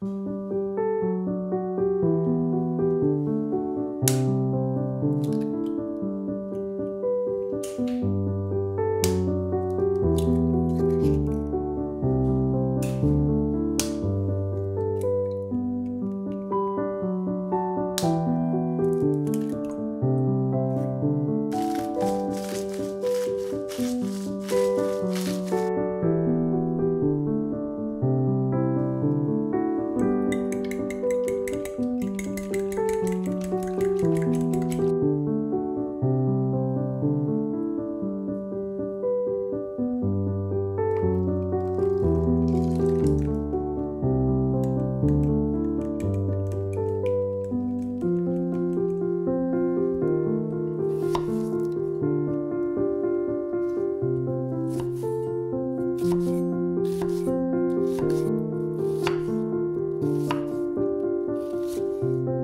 Música Bye.